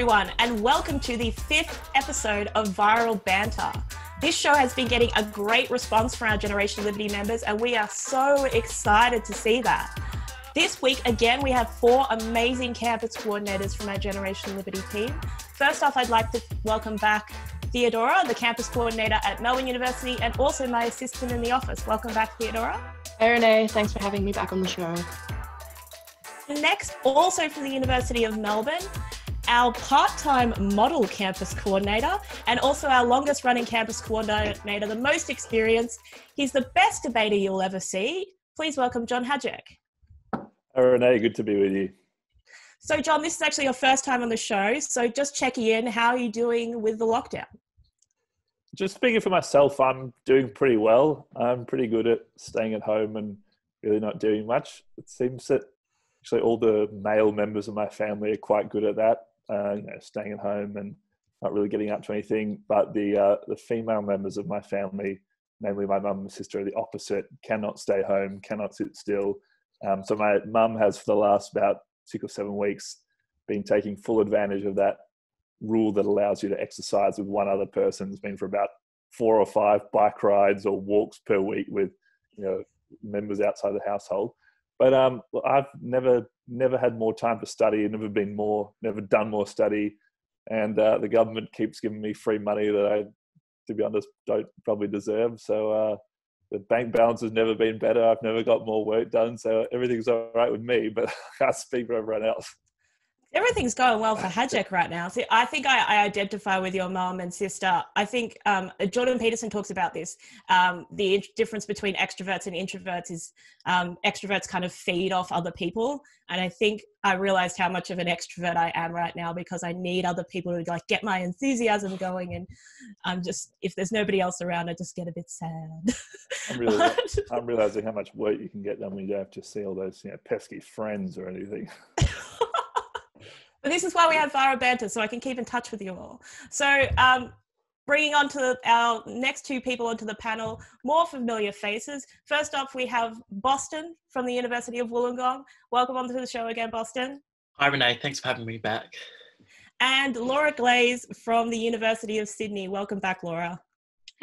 everyone, and welcome to the fifth episode of Viral Banter. This show has been getting a great response from our Generation Liberty members, and we are so excited to see that. This week, again, we have four amazing campus coordinators from our Generation Liberty team. First off, I'd like to welcome back Theodora, the campus coordinator at Melbourne University, and also my assistant in the office. Welcome back, Theodora. Hey, Renee. Thanks for having me back on the show. Next, also from the University of Melbourne, our part time model campus coordinator and also our longest running campus coordinator, the most experienced. He's the best debater you'll ever see. Please welcome John Hajek. Hi, Renee. Good to be with you. So, John, this is actually your first time on the show. So, just checking in, how are you doing with the lockdown? Just speaking for myself, I'm doing pretty well. I'm pretty good at staying at home and really not doing much. It seems that actually all the male members of my family are quite good at that, uh, you know, staying at home and not really getting up to anything. But the uh, the female members of my family, namely my mum and sister, are the opposite. Cannot stay home, cannot sit still. Um, so my mum has for the last about six or seven weeks been taking full advantage of that rule that allows you to exercise with one other person. It's been for about four or five bike rides or walks per week with you know members outside the household. But um, I've never never had more time to study, never been more, never done more study, and uh, the government keeps giving me free money that I, to be honest, don't probably deserve. So uh, the bank balance has never been better. I've never got more work done, so everything's all right with me. But I can't speak for everyone else everything's going well for Hajek right now. See, I think I, I, identify with your mom and sister. I think um, Jordan Peterson talks about this. Um, the difference between extroverts and introverts is um, extroverts kind of feed off other people, and I think I realized how much of an extrovert I am right now because I need other people to like get my enthusiasm going, and I'm just if there's nobody else around, I just get a bit sad. I'm, really, I'm realizing how much work you can get done when you don't have to see all those you know pesky friends or anything. But this is why we have Viral Banter, so I can keep in touch with you all. So, um, bringing on to our next two people onto the panel, more familiar faces. First off, we have Boston from the University of Wollongong. Welcome onto the show again, Boston. Hi, Renee. Thanks for having me back. And Laura Glase from the University of Sydney. Welcome back, Laura.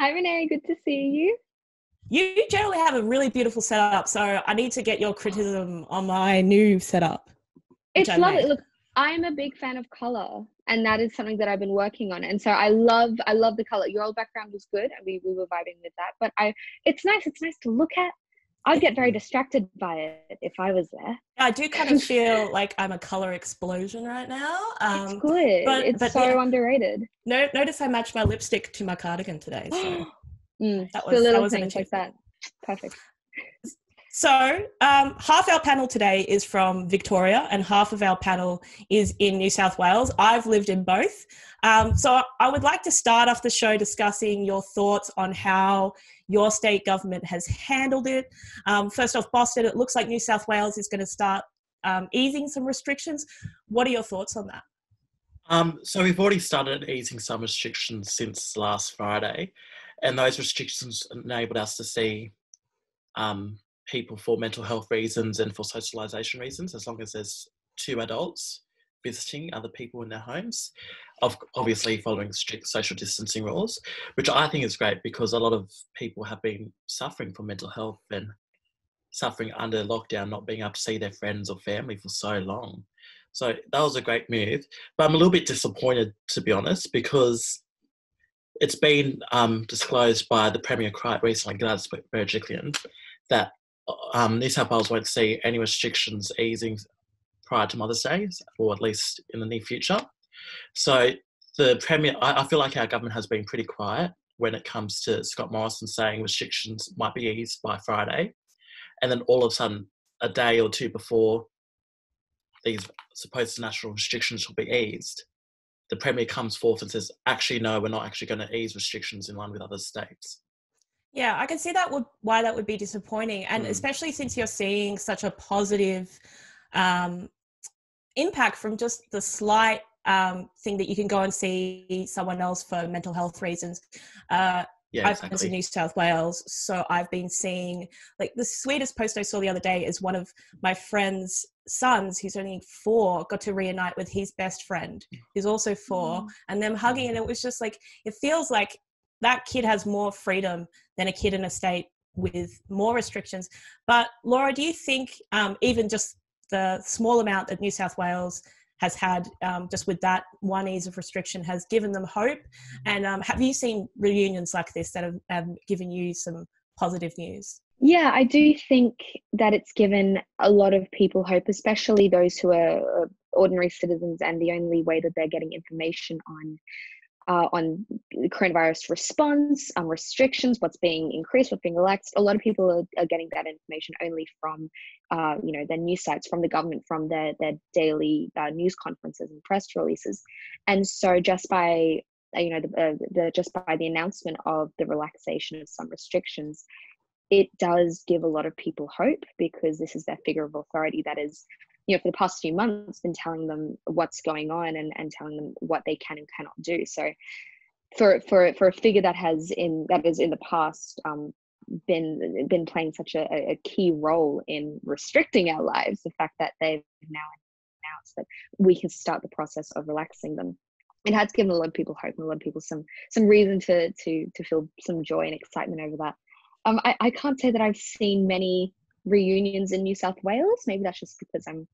Hi, Renee. Good to see you. You generally have a really beautiful setup, so I need to get your criticism on my new setup. It's lovely. Look, I'm a big fan of color, and that is something that I've been working on. And so I love, I love the color. Your old background was good, and we, we were vibing with that. But I, it's nice. It's nice to look at. I'd get very distracted by it if I was there. I do kind of feel like I'm a color explosion right now. Um, it's good. But, it's but so yeah, underrated. No, notice I matched my lipstick to my cardigan today. So mm, that was, little that was things like that. Perfect. So, um, half our panel today is from Victoria, and half of our panel is in New South Wales. I've lived in both. Um, so, I would like to start off the show discussing your thoughts on how your state government has handled it. Um, first off, Boston, it looks like New South Wales is going to start um, easing some restrictions. What are your thoughts on that? Um, so, we've already started easing some restrictions since last Friday, and those restrictions enabled us to see um, people for mental health reasons and for socialization reasons, as long as there's two adults visiting other people in their homes, obviously following strict social distancing rules, which I think is great because a lot of people have been suffering from mental health and suffering under lockdown, not being able to see their friends or family for so long. So that was a great move. But I'm a little bit disappointed, to be honest, because it's been um, disclosed by the Premier quite recently, Gladys Berejiklian, that um, New South Wales won't see any restrictions easing prior to Mother's Day, or at least in the near future. So the Premier, I, I feel like our government has been pretty quiet when it comes to Scott Morrison saying restrictions might be eased by Friday. And then all of a sudden, a day or two before these supposed national restrictions will be eased, the Premier comes forth and says, actually, no, we're not actually going to ease restrictions in line with other states. Yeah, I can see that would why that would be disappointing, and mm. especially since you're seeing such a positive um, impact from just the slight um, thing that you can go and see someone else for mental health reasons. Uh, Yeah, I've been to exactly. New South Wales, so I've been seeing like the sweetest post I saw the other day is one of my friend's sons, who's only four, got to reunite with his best friend, who's also four, and them hugging, and it was just like it feels like that kid has more freedom than a kid in a state with more restrictions. But Laura, do you think um, even just the small amount that New South Wales has had um, just with that one ease of restriction has given them hope. And um, have you seen reunions like this that have, have given you some positive news? Yeah, I do think that it's given a lot of people hope, especially those who are uh, ordinary citizens, and the only way that they're getting information on uh, on coronavirus response, um, restrictions, what's being increased, what's being relaxed. A lot of people are, are getting that information only from, uh, you know, their news sites, from the government, from their their daily uh, news conferences and press releases, and so just by uh, you know the, uh, the just by the announcement of the relaxation of some restrictions it does give a lot of people hope because this is their figure of authority that is you know for the past few months been telling them what's going on and, and telling them what they can and cannot do. So for for for a figure that has in that is in the past um, been been playing such a, a key role in restricting our lives the fact that they've now announced that we can start the process of relaxing them. It has given a lot of people hope and a lot of people some some reason to to to feel some joy and excitement over that. Um, I, I can't say that I've seen many reunions in New South Wales. Maybe that's just because I'm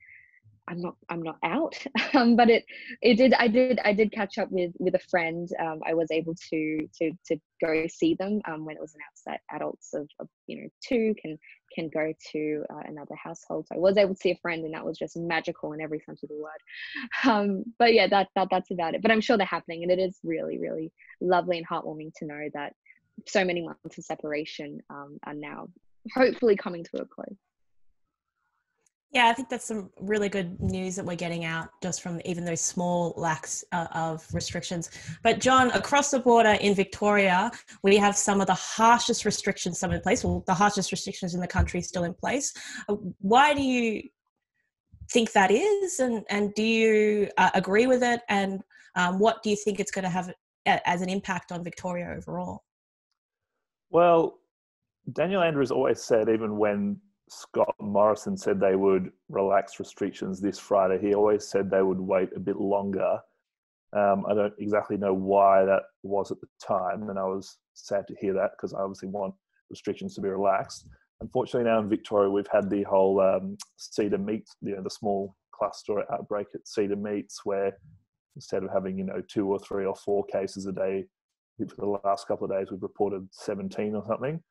I'm not I'm not out. Um, but it it did I did I did catch up with with a friend. Um, I was able to to to go see them um, when it was announced that adults of, of you know two can can go to uh, another household. So I was able to see a friend, and that was just magical in every sense of the word. Um, but yeah, that that that's about it. But I'm sure they're happening, and it is really really lovely and heartwarming to know that so many months of separation um, are now hopefully coming to a close. Yeah, I think that's some really good news that we're getting out just from even those small lacks uh, of restrictions. But John, across the border in Victoria, we have some of the harshest restrictions still in place. Well, the harshest restrictions in the country still in place. Uh, why do you think that is, and and do you uh, agree with it? And um, what do you think it's going to have as an impact on Victoria overall? Well, Daniel Andrews always said, even when Scott Morrison said they would relax restrictions this Friday, he always said they would wait a bit longer. Um, I don't exactly know why that was at the time, and I was sad to hear that because I obviously want restrictions to be relaxed. Unfortunately, now in Victoria, we've had the whole um, Cedar Meats, you know, the small cluster outbreak at Cedar Meats, where instead of having you know two or three or four cases a day, for the last couple of days we've reported 17 or something.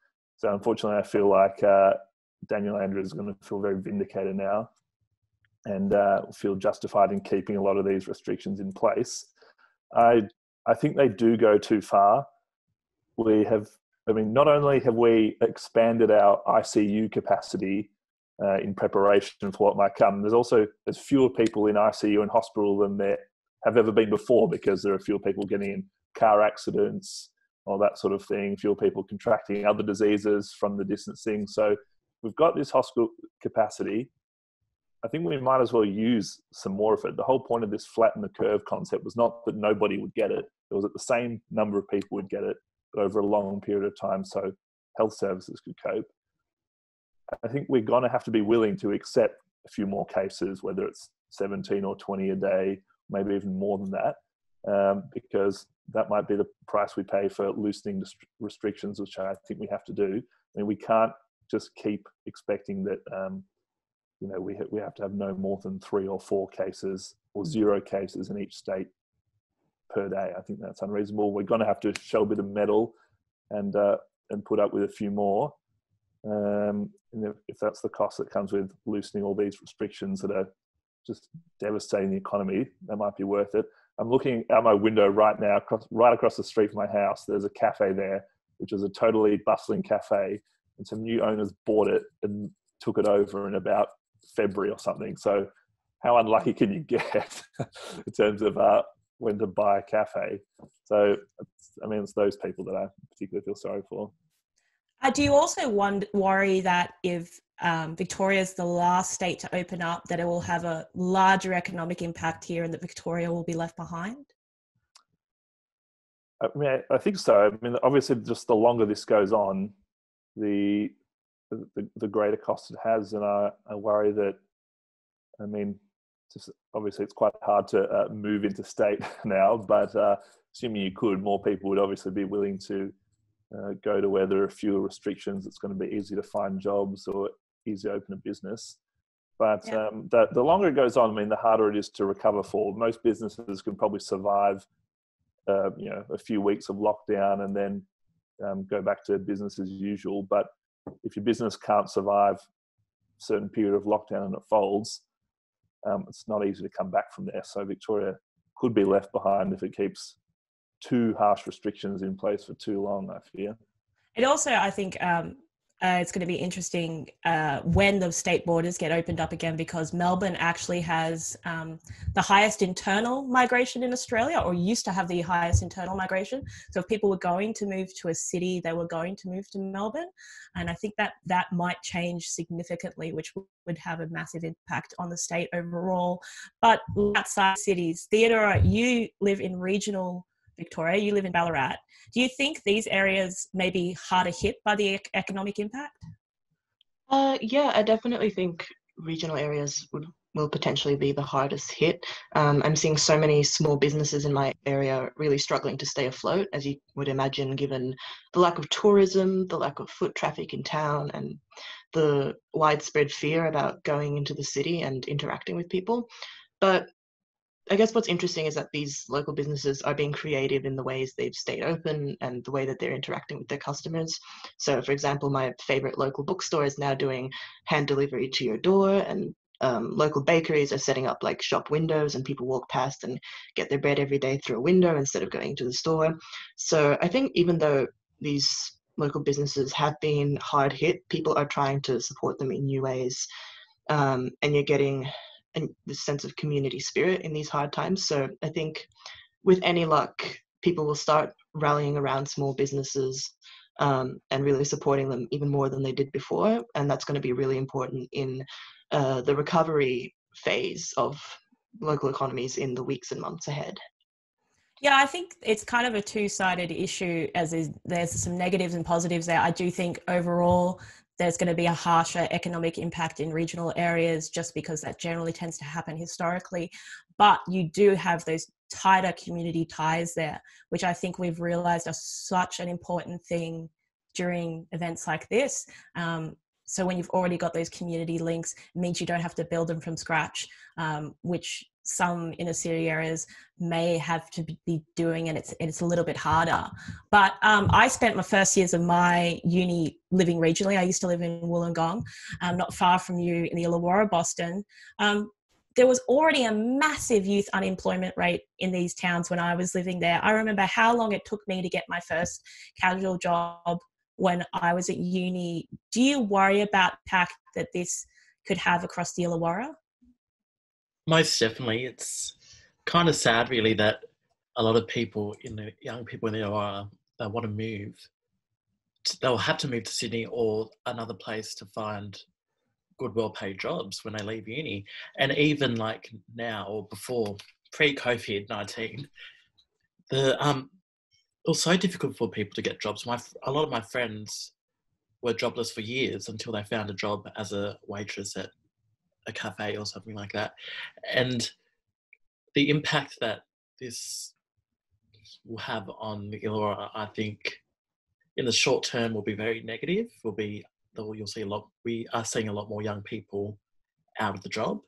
So unfortunately, I feel like uh, Daniel Andrews is going to feel very vindicated now and uh, feel justified in keeping a lot of these restrictions in place. I I think they do go too far. We have, I mean, not only have we expanded our ICU capacity uh, in preparation for what might come, there's also there's fewer people in ICU and hospital than there have ever been before because there are fewer people getting in car accidents, all that sort of thing, fewer people contracting other diseases from the distancing. So we've got this hospital capacity. I think we might as well use some more of it. The whole point of this flatten the curve concept was not that nobody would get it. It was that the same number of people would get it, but over a long period of time so health services could cope. I think we're going to have to be willing to accept a few more cases, whether it's 17 or 20 a day, maybe even more than that, um, because that might be the price we pay for loosening restrictions, which I think we have to do. I mean, we can't just keep expecting that, um, you know, we, ha- we have to have no more than three or four cases or zero cases in each state per day. I think that's unreasonable. We're going to have to show a bit of mettle and uh, and put up with a few more. Um, and if, if that's the cost that comes with loosening all these restrictions that are just devastating the economy, that might be worth it. I'm looking out my window right now, across, right across the street from my house. There's a cafe there, which is a totally bustling cafe, and some new owners bought it and took it over in about February or something. So, how unlucky can you get in terms of uh, when to buy a cafe? So, I mean, it's those people that I particularly feel sorry for. Uh, do you also wonder, worry that if um, Victoria is the last state to open up, that it will have a larger economic impact here and that Victoria will be left behind? I mean, I, think so. I mean, obviously, just the longer this goes on, the the, the greater cost it has, and I, I worry that. I mean, just obviously, it's quite hard to uh, move interstate now, but uh, assuming you could, more people would obviously be willing to uh, go to where there are fewer restrictions. It's going to be easy to find jobs or easy to open a business. But yeah. um, the, the longer it goes on, I mean, the harder it is to recover for. Most businesses can probably survive, uh, you know, a few weeks of lockdown and then um, go back to business as usual. But if your business can't survive a certain period of lockdown and it folds, um, it's not easy to come back from there. So Victoria could be left behind if it keeps too harsh restrictions in place for too long. I fear. It also, I think, um, uh, it's going to be interesting uh, when the state borders get opened up again because Melbourne actually has um, the highest internal migration in Australia, or used to have the highest internal migration. So if people were going to move to a city, they were going to move to Melbourne, and I think that that might change significantly, which would have a massive impact on the state overall. But outside cities, Theodora, you live in regional Victoria, you live in Ballarat. Do you think these areas may be harder hit by the economic impact? Uh, yeah, I definitely think regional areas would will potentially be the hardest hit. Um, I'm seeing so many small businesses in my area really struggling to stay afloat, as you would imagine, given the lack of tourism, the lack of foot traffic in town, and the widespread fear about going into the city and interacting with people. But I guess what's interesting is that these local businesses are being creative in the ways they've stayed open and the way that they're interacting with their customers. So, for example, my favorite local bookstore is now doing hand delivery to your door, and um, local bakeries are setting up like shop windows, and people walk past and get their bread every day through a window instead of going to the store. So, I think even though these local businesses have been hard hit, people are trying to support them in new ways. Um, and you're getting and this sense of community spirit in these hard times. So I think with any luck, people will start rallying around small businesses um, and really supporting them even more than they did before. And that's going to be really important in uh, the recovery phase of local economies in the weeks and months ahead. Yeah, I think it's kind of a two-sided issue. As is, there's some negatives and positives there. I do think overall there's going to be a harsher economic impact in regional areas just because that generally tends to happen historically. But you do have those tighter community ties there, which I think we've realized are such an important thing during events like this. Um, so when you've already got those community links, it means you don't have to build them from scratch, um, which some inner city areas may have to be doing and it's it's a little bit harder. But um, i spent my first years of my uni living regionally. I used to live in wollongong um, not far from you in the illawarra boston. Um, there was already a massive youth unemployment rate in these towns when i was living there. I remember how long it took me to get my first casual job when i was at uni. Do you worry about the impact that this could have across the illawarra most definitely. It's kind of sad, really, that a lot of people, in the young people in the OR, they want to move. They'll have to move to Sydney or another place to find good, well-paid jobs when they leave uni. And even like now or before, pre-COVID nineteen, the um, it was so difficult for people to get jobs. My a lot of my friends were jobless for years until they found a job as a waitress at a cafe or something like that. And the impact that this will have on the Illawarra, I think, in the short term will be very negative. Will be you'll see a lot. We are seeing a lot more young people out of the job,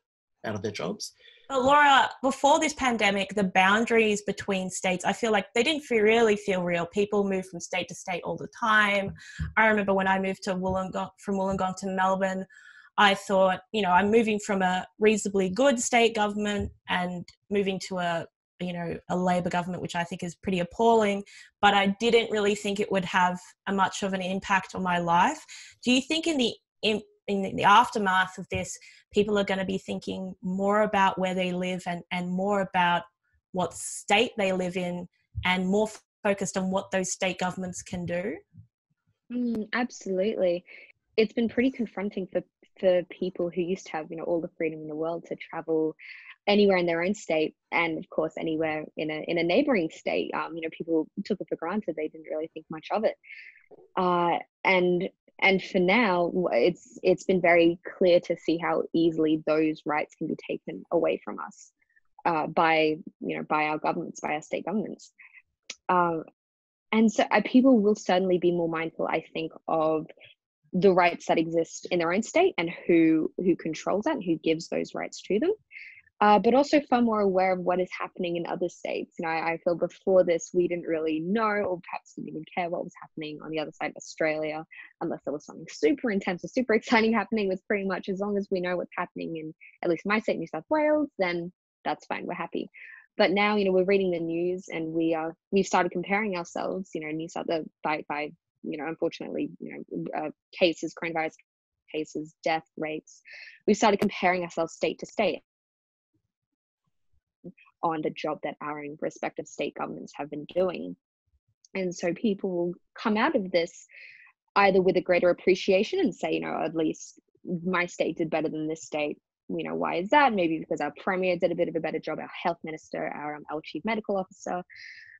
out of their jobs. But Laura, before this pandemic, the boundaries between states, I feel like they didn't feel, really feel real. People move from state to state all the time. I remember when I moved to Wollongong, from Wollongong to Melbourne, I thought, you know, I'm moving from a reasonably good state government and moving to a, you know, a Labor government, which I think is pretty appalling. But I didn't really think it would have a much of an impact on my life. Do you think in the in, in the aftermath of this, people are going to be thinking more about where they live and, and more about what state they live in and more focused on what those state governments can do? Mm, absolutely. It's been pretty confronting for for people who used to have you know all the freedom in the world to travel anywhere in their own state and of course anywhere in a in a neighboring state um, you know people took it for granted. They didn't really think much of it. Uh, and and for now it's it's been very clear to see how easily those rights can be taken away from us uh, by you know by our governments by our state governments. Uh, and so uh, people will certainly be more mindful i think of the rights that exist in their own state and who who controls that and who gives those rights to them uh, but also far more aware of what is happening in other states. You know, I, I, feel before this we didn't really know, or perhaps didn't even care what was happening on the other side of Australia, unless there was something super intense or super exciting happening. Was pretty much as long as we know what's happening in at least my state, New South Wales, then that's fine. We're happy. But now, you know, we're reading the news and we are we've started comparing ourselves. You know, New South the by by you know, unfortunately, you know, uh, cases, coronavirus cases, death rates. We've started comparing ourselves state to state on the job that our respective state governments have been doing. And so people will come out of this either with a greater appreciation and say, you know, at least my state did better than this state. You know, why is that? Maybe because our premier did a bit of a better job, our health minister, our, um, chief medical officer.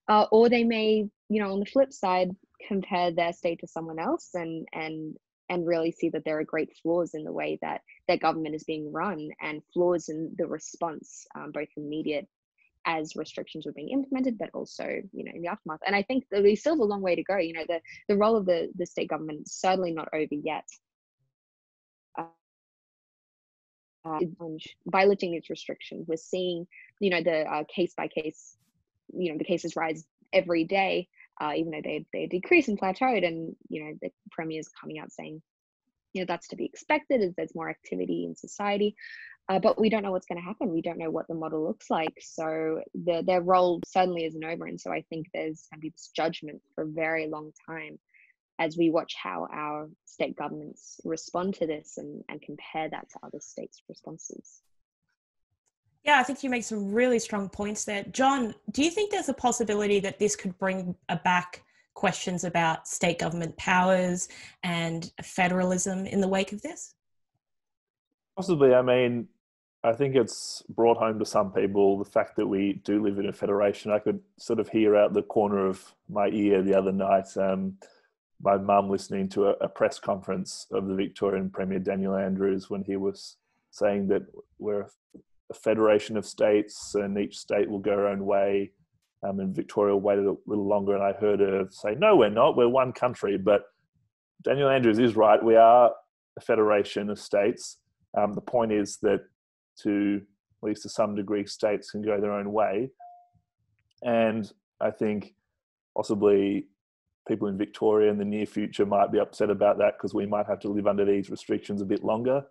Uh, or they may, you know, on the flip side, compare their state to someone else and and and really see that there are great flaws in the way that their government is being run and flaws in the response, um, both immediate as restrictions were being implemented, but also, you know, in the aftermath. And I think we still have a long way to go. You know, the, the role of the, the state government is certainly not over yet. Uh, by lifting these restrictions, we're seeing, you know, the uh, case by case, you know, the cases rise every day, uh, even though they they decrease and plateaued. And you know, the premier's coming out saying, you know, that's to be expected as there's more activity in society uh, but we don't know what's going to happen. We don't know what the model looks like. So the, their role suddenly isn't over. And so I think there's going to be this judgment for a very long time as we watch how our state governments respond to this and, and compare that to other states' responses. Yeah, I think you make some really strong points there. John, do you think there's a possibility that this could bring back questions about state government powers and federalism in the wake of this? Possibly. I mean, I think it's brought home to some people the fact that we do live in a federation. I could sort of hear out the corner of my ear the other night um, my mum listening to a, a, press conference of the Victorian Premier Daniel Andrews when he was saying that we're a federation of states and each state will go their own way. Um, and Victoria waited a little longer. And I heard her say, No, we're not. We're one country. But Daniel Andrews is right. We are a federation of states. Um, the point is that to at least to some degree states can go their own way and i think possibly people in victoria in the near future might be upset about that because we might have to live under these restrictions a bit longer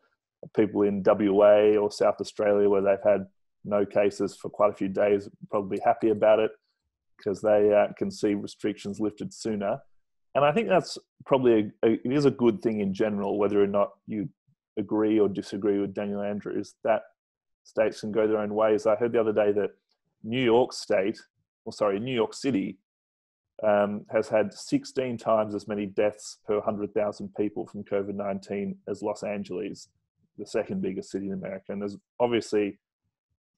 people in wa or south australia where they've had no cases for quite a few days probably happy about it because they uh, can see restrictions lifted sooner and i think that's probably a, a, it is a good thing in general whether or not you agree or disagree with daniel andrews that states can go their own ways. I heard the other day that New York State, or sorry, New York City, um, has had 16 times as many deaths per 100,000 people from COVID 19 as Los Angeles, the second biggest city in America. And there's obviously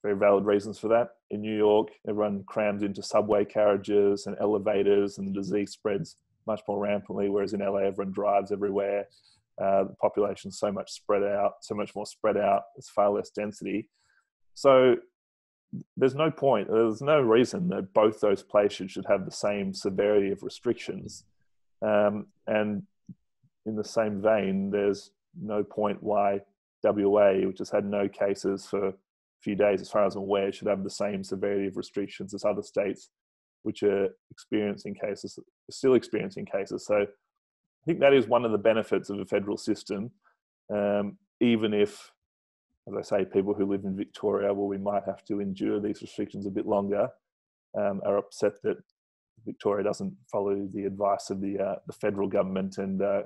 very valid reasons for that. In New York, everyone crams into subway carriages and elevators, and the disease spreads much more rampantly, whereas in LA, everyone drives everywhere. Uh, the population's so much spread out, so much more spread out. It's far less density. So there's no point. There's no reason that both those places should have the same severity of restrictions. Um, and in the same vein, there's no point why WA, which has had no cases for a few days, as far as I'm aware, should have the same severity of restrictions as other states, which are experiencing cases, still experiencing cases. So I think that is one of the benefits of a federal system, um, even if, as I say, people who live in Victoria, well, we might have to endure these restrictions a bit longer, um, are upset that Victoria doesn't follow the advice of the uh, the federal government and uh,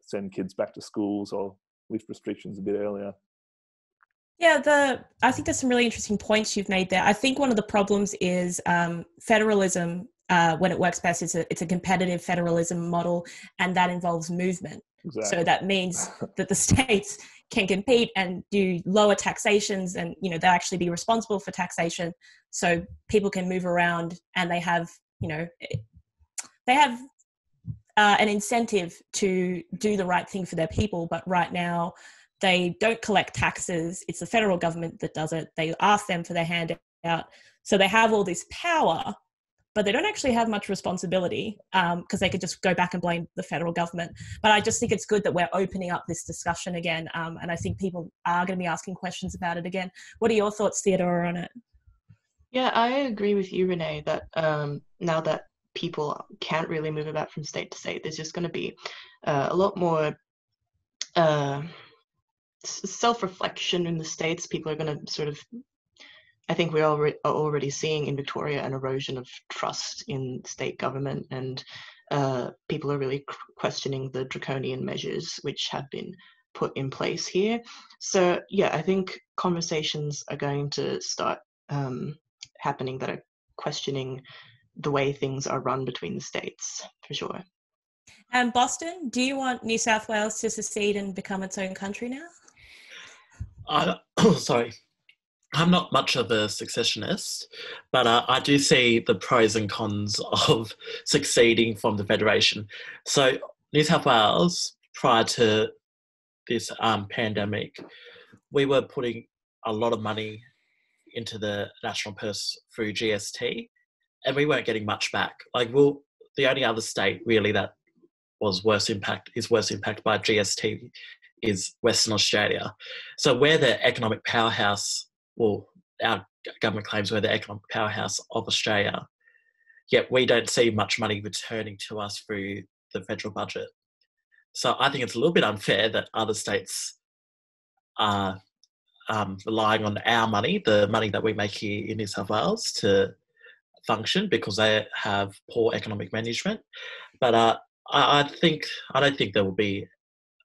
send kids back to schools or lift restrictions a bit earlier. Yeah, the I think there's some really interesting points you've made there. I think one of the problems is um, federalism uh, when it works best, it's a, it's a competitive federalism model, and that involves movement. Exactly. So that means that the states can compete and do lower taxations and you know they'll actually be responsible for taxation so people can move around and they have you know they have uh, an incentive to do the right thing for their people but right now they don't collect taxes it's the federal government that does it they ask them for their handout so they have all this power but they don't actually have much responsibility because um, they could just go back and blame the federal government. But I just think it's good that we're opening up this discussion again, um, and I think people are going to be asking questions about it again. What are your thoughts, Theodora, on it? Yeah, I agree with you, Renee, that um, now that people can't really move about from state to state, there's just going to be uh, a lot more uh, self reflection in the states. People are going to sort of I think we are already seeing in Victoria an erosion of trust in state government, and uh, people are really questioning the draconian measures which have been put in place here. So, yeah, I think conversations are going to start um, happening that are questioning the way things are run between the states, for sure. And Boston, do you want New South Wales to secede and become its own country now? Uh, sorry, I'm not much of a secessionist, but uh, I do see the pros and cons of succeeding from the federation. So, New South Wales, prior to this um, pandemic, we were putting a lot of money into the national purse through GST, and we weren't getting much back. Like, we'll, the only other state really that was worse impact is worse impacted by GST is Western Australia. So we're the economic powerhouse well, our government claims we're the economic powerhouse of Australia, yet we don't see much money returning to us through the federal budget. So I think it's a little bit unfair that other states are um, relying on our money, the money that we make here in New South Wales, to function because they have poor economic management. But uh, I, I, think I don't think there will be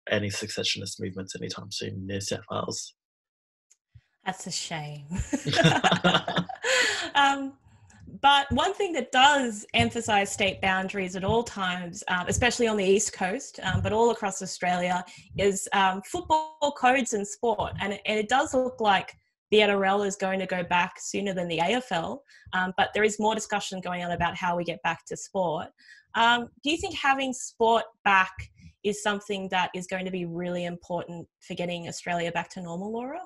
any secessionist movements anytime soon in New South Wales. That's a shame. um, but one thing that does emphasize state boundaries at all times, um, especially on the East Coast, um, but all across Australia, is um, football codes and sport. And it, and it, does look like the NRL is going to go back sooner than the AFL, um, but there is more discussion going on about how we get back to sport. Um, do you think having sport back is something that is going to be really important for getting Australia back to normal, Laura?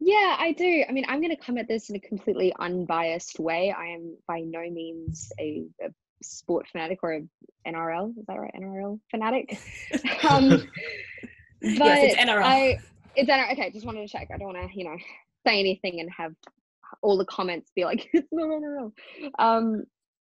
Yeah, I do. I mean, I'm going to come at this in a completely unbiased way. I am by no means a, a sport fanatic or a NRL. Is that right? NRL fanatic. um, but yes, it's NRL. I, it's NRL. Okay, just wanted to check. I don't want to, you know, say anything and have all the comments be like, it's not NRL. Um,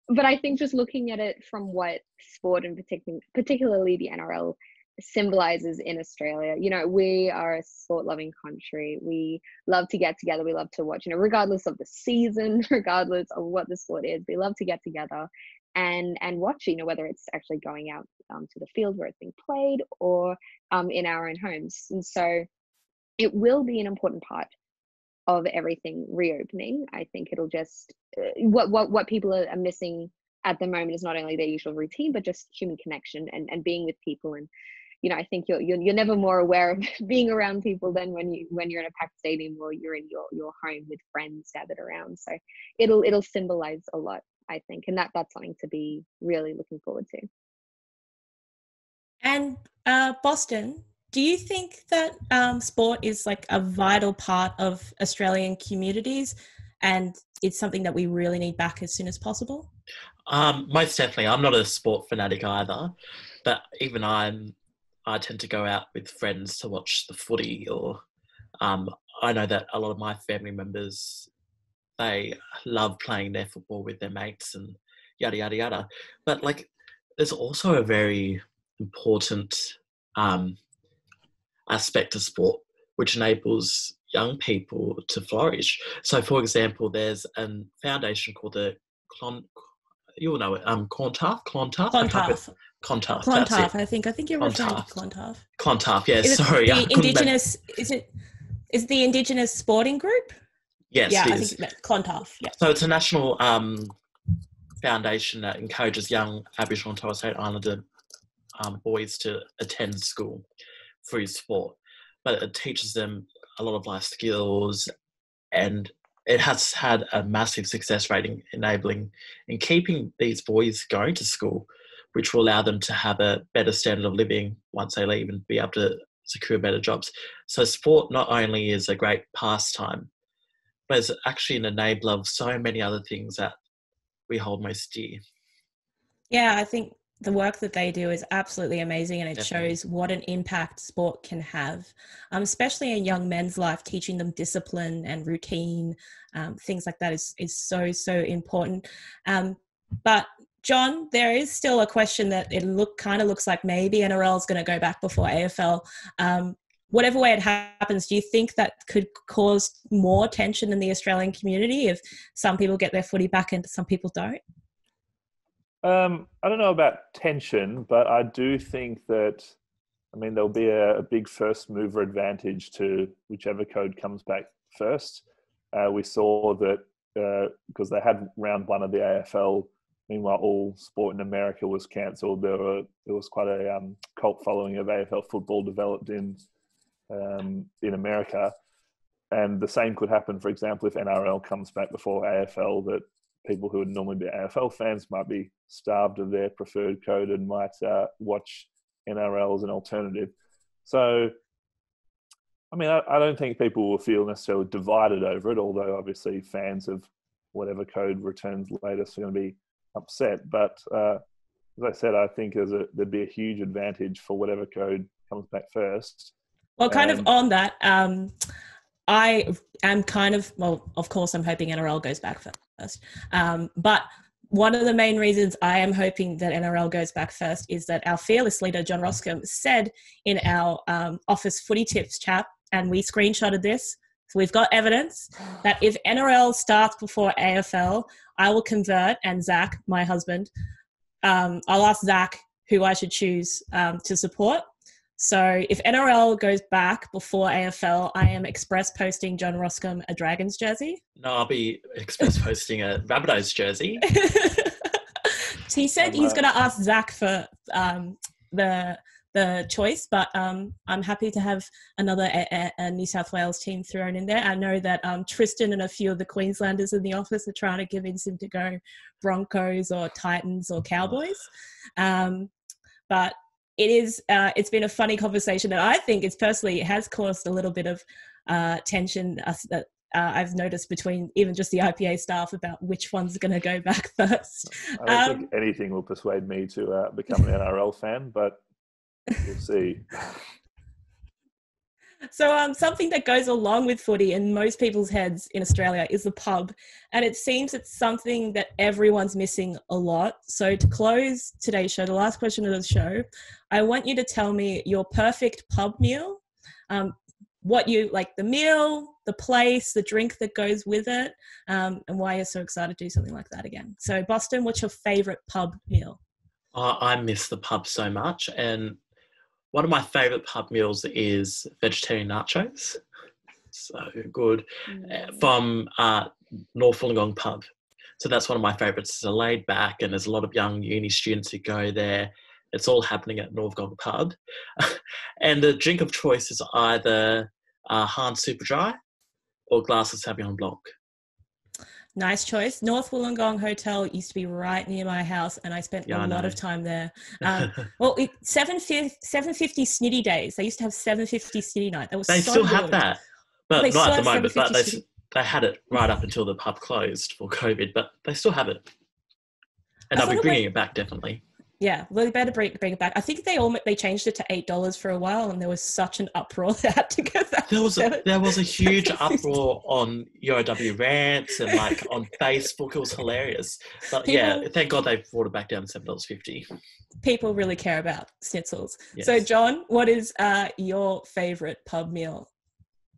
but I think just looking at it from what sport and particularly, particularly the NRL symbolizes in Australia. You know, we are a sport loving country. We love to get together. We love to watch, you know, regardless of the season, regardless of what the sport is, we love to get together and and watch, you know, whether it's actually going out um, to the field where it's being played or um, in our own homes. And so it will be an important part of everything reopening. I think it'll just uh, what what what people are, are missing at the moment is not only their usual routine but just human connection and, and being with people and you know, I think you're, you're, you're never more aware of being around people than when you when you're in a packed stadium or you're in your your home with friends gathered around. So it'll it'll symbolize a lot, I think, and that that's something to be really looking forward to. And uh, Boston, do you think that um, sport is like a vital part of Australian communities, and it's something that we really need back as soon as possible? Um, most definitely. I'm not a sport fanatic either, but even I'm I tend to go out with friends to watch the footy, or um, I know that a lot of my family members they love playing their football with their mates and yada yada yada. But like, there's also a very important um, aspect of sport which enables young people to flourish. So, for example, there's a foundation called the Clon, you'll know it, um, Clontarf, Clontarf. Clontarf. Clontarf. Clontarf, I think. I think you're Clontarf. referring to Clontarf. Clontarf, yeah, is sorry. The indigenous, is it, is the Indigenous Sporting Group? Yes, yeah, I think Clontarf, yeah. So it's a national um, foundation that encourages young Aboriginal and Torres Strait Islander um, boys to attend school through sport. but it teaches them a lot of life skills and it has had a massive success rating enabling and keeping these boys going to school which will allow them to have a better standard of living once they leave and be able to secure better jobs so sport not only is a great pastime but it's actually an enabler of so many other things that we hold most dear Yeah, I think the work that they do is absolutely amazing and it Definitely. shows what an impact sport can have, um, especially in young men's life, teaching them discipline and routine, um, things like that is, is so, so important. Um, but John, there is still a question that it look kind of looks like maybe NRL is going to go back before AFL. Um, whatever way it happens, do you think that could cause more tension in the Australian community if some people get their footy back and some people don't? Um, I don't know about tension, but I do think that, I mean, there'll be a, a big first mover advantage to whichever code comes back first. Uh, we saw that because they had round one of the AFL. Meanwhile, all sport in America was cancelled. There were there was quite a um, cult following of AFL football developed in um, in America, and the same could happen. For example, if NRL comes back before AFL, that people who would normally be AFL fans might be starved of their preferred code and might uh, watch NRL as an alternative. So, I mean, I, I, don't think people will feel necessarily divided over it, although obviously fans of whatever code returns latest are going to be upset. But uh, as I said, I think there's a, there'd be a huge advantage for whatever code comes back first. Well, kind and, of on that, um, I am kind of, well, of course, I'm hoping NRL goes back first. Um, but one of the main reasons I am hoping that NRL goes back first is that our fearless leader, John Roskam, said in our um, office footy tips chat, and we screenshotted this. So we've got evidence that if NRL starts before AFL, I will convert, and Zach, my husband, um, I'll ask Zach who I should choose um, to support. So if NRL goes back before AFL, I am express posting John Roskam a Dragons jersey. No, I'll be express posting a Rabbitohs jersey. he said he's going to ask Zach for um, the the choice, but um, I'm happy to have another a, a New South Wales team thrown in there. I know that um, Tristan and a few of the Queenslanders in the office are trying to convince him to go Broncos or Titans or Cowboys. Um, but it is uh, it's been a funny conversation that I think it's personally it has caused a little bit of uh, tension uh, that uh, I've noticed between even just the IPA staff about which one's going to go back first. I don't um, think anything will persuade me to uh, become an NRL fan, but we'll see. So, um, something that goes along with footy in most people's heads in Australia is the pub. And it seems it's something that everyone's missing a lot. So, to close today's show, the last question of the show, I want you to tell me your perfect pub meal. Um, what you like the meal, the place, the drink that goes with it, um, and why you're so excited to do something like that again. So, Boston, what's your favorite pub meal? Uh, I miss the pub so much. And one of my favorite pub meals is vegetarian nachos. So good. Mm. From uh, North Wollongong pub. So that's one of my favorites. It's a laid back and there's a lot of young uni students who go there. It's all happening at North Wollongong pub. and the drink of choice is either uh, Hahn Super Dry or glass of Sauvignon Blanc. Nice choice. North Wollongong Hotel used to be right near my house, and I spent yeah, a I lot of time there. Um, well, it, 750, 750 snitty days. They used to have 750 snitty night. That was they so still good. have that, but they not at the moment. But they, they had it right up until the pub closed for COVID, but they still have it, and I'll be bringing like, it back definitely. Yeah, well, they better bring, bring it back. I think they all they changed it to eight dollars for a while, and there was such an uproar they had to go back. There was a, there was a huge uproar on UOW rants and like on Facebook. It was hilarious. But people, yeah, thank God they brought it back down to seven dollars fifty. People really care about schnitzels. Yes. So, John, what is uh, your favorite pub meal?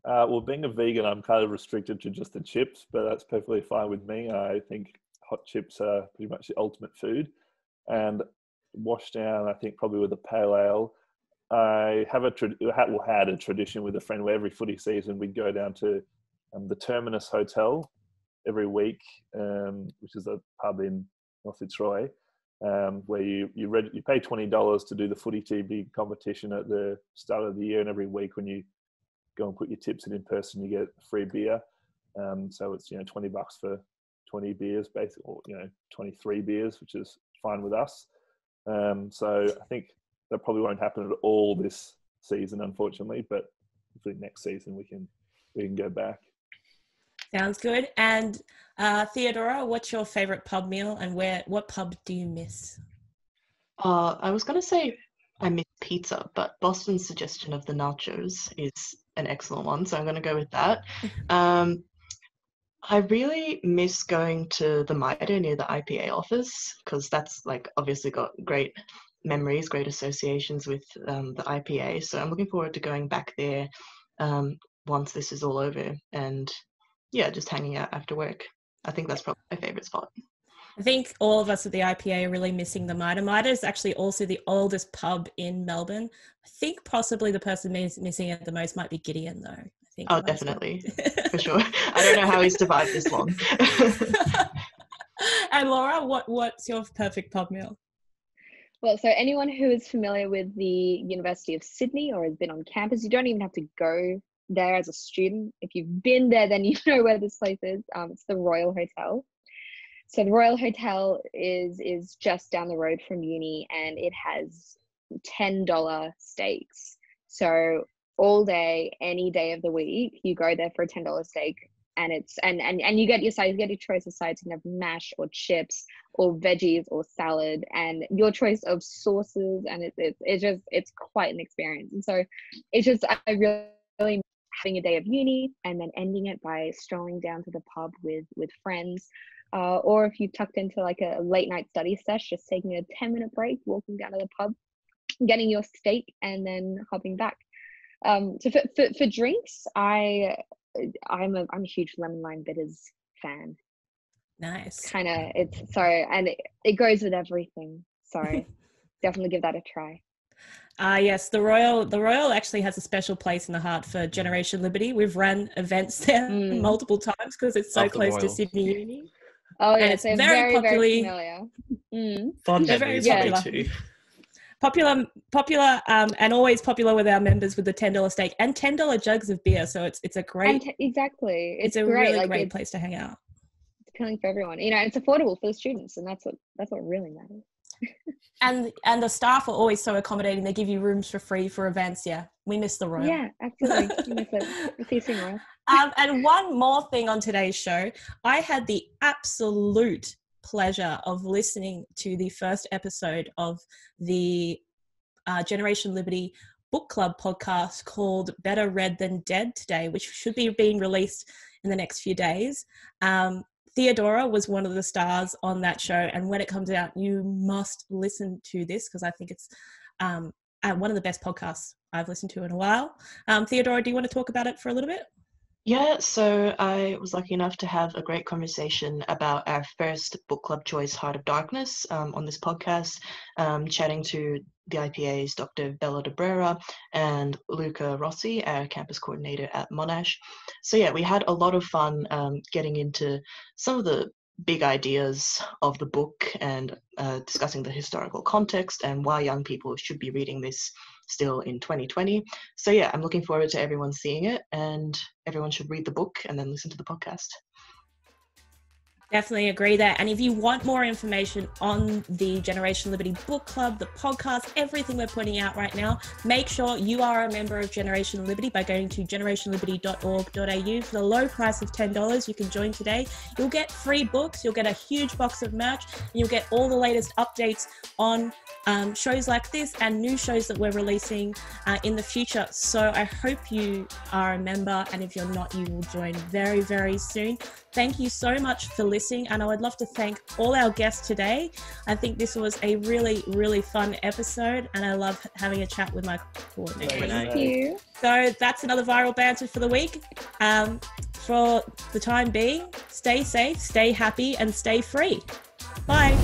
Uh, well, being a vegan, I'm kind of restricted to just the chips, but that's perfectly fine with me. I think hot chips are pretty much the ultimate food. And washed down, I think, probably with a pale ale. I have a tra- well, had a tradition with a friend where every footy season we'd go down to um, the Terminus Hotel every week, um, which is a pub in North Fitzroy, um, where you you, you pay twenty dollars to do the footy TV competition at the start of the year, and every week when you go and put your tips in in person, you get free beer. Um, so it's you know 20 bucks for 20 beers, basically, or you know 23 beers, which is fine with us. Um, so I think that probably won't happen at all this season, unfortunately. But hopefully next season we can we can go back. Sounds good. And uh, Theodora, what's your favorite pub meal, and where what pub do you miss? Uh, I was gonna say I miss pizza, but Boston's suggestion of the nachos is an excellent one, so I'm gonna go with that. Um, I really miss going to the MITRE near the IPA office because that's like obviously got great memories, great associations with um, the IPA. So I'm looking forward to going back there um, once this is all over and yeah, just hanging out after work. I think that's probably my favorite spot. I think all of us at the IPA are really missing the MITRE. MITRE is actually also the oldest pub in Melbourne. I think possibly the person missing it the most might be Gideon, though. I think. Oh, definitely, for sure. I don't know how he survived this long. and Laura, what what's your perfect pub meal? Well, so anyone who is familiar with the University of Sydney or has been on campus, you don't even have to go there as a student. If you've been there, then you know where this place is. Um, it's the Royal Hotel. So the Royal Hotel is is just down the road from uni, and it has ten dollar steaks. So all day, any day of the week, you go there for a ten dollar steak, and it's and and and you get your sides, you get your choice of sides. You can have mash or chips or veggies or salad, and your choice of sauces, and it's it's it's just it's quite an experience. And so it's just I really really having a day of uni and then ending it by strolling down to the pub with with friends uh, or if you tucked into like a late night study sesh just taking a 10 minute break walking down to the pub getting your steak and then hopping back um, so for, for, for drinks i i'm a i'm a huge lemon lime bitters fan nice kind of it's sorry, and it, it goes with everything Sorry, definitely give that a try Ah, uh, yes, the Royal. The Royal actually has a special place in the heart for Generation Liberty. We've run events there mm. multiple times because it's so Love close to Sydney Uni. Oh yeah, it's so very, very popularly. Very mm. Fun very popular. Too. Popular, popular, um, and always popular with our members with the ten dollar steak and ten dollar jugs of beer. So it's it's a great t- exactly. It's, it's a great. really like, great place to hang out. It's appealing for everyone. You know, it's affordable for the students, and that's what that's what really matters and and the staff are always so accommodating. They give you rooms for free for events. Yeah, we miss the royal. Yeah, absolutely. we miss it. Um, and one more thing on today's show, I had the absolute pleasure of listening to the first episode of the uh, Generation Liberty book club podcast called Better Read Than Dead today, which should be being released in the next few days. Um, Theodora was one of the stars on that show, and when it comes out, you must listen to this because I think it's um, uh, one of the best podcasts I've listened to in a while. Um, Theodora, do you want to talk about it for a little bit? Yeah, so I was lucky enough to have a great conversation about our first book club choice, Heart of Darkness, um, on this podcast, um, chatting to the IPA's Dr. Bella d'Abrera and Luca Rossi, our campus coordinator at Monash. So, yeah, we had a lot of fun um, getting into some of the big ideas of the book and uh, discussing the historical context and why young people should be reading this still in 2020. So, yeah, I'm looking forward to everyone seeing it, and everyone should read the book and then listen to the podcast. Definitely agree there. And if you want more information on the Generation Liberty Book Club, the podcast, everything we're putting out right now, make sure you are a member of Generation Liberty by going to generationliberty.org.au. For the low price of $10, you can join today. You'll get free books, you'll get a huge box of merch, and you'll get all the latest updates on um, shows like this and new shows that we're releasing uh, in the future. So I hope you are a member, and if you're not, you will join very, very soon. Thank you so much for listening, and I would love to thank all our guests today. I think this was a really, really fun episode, and I love having a chat with my coordinator. Thank you. So that's another viral banter for the week. Um, for the time being, stay safe, stay happy, and stay free. Bye.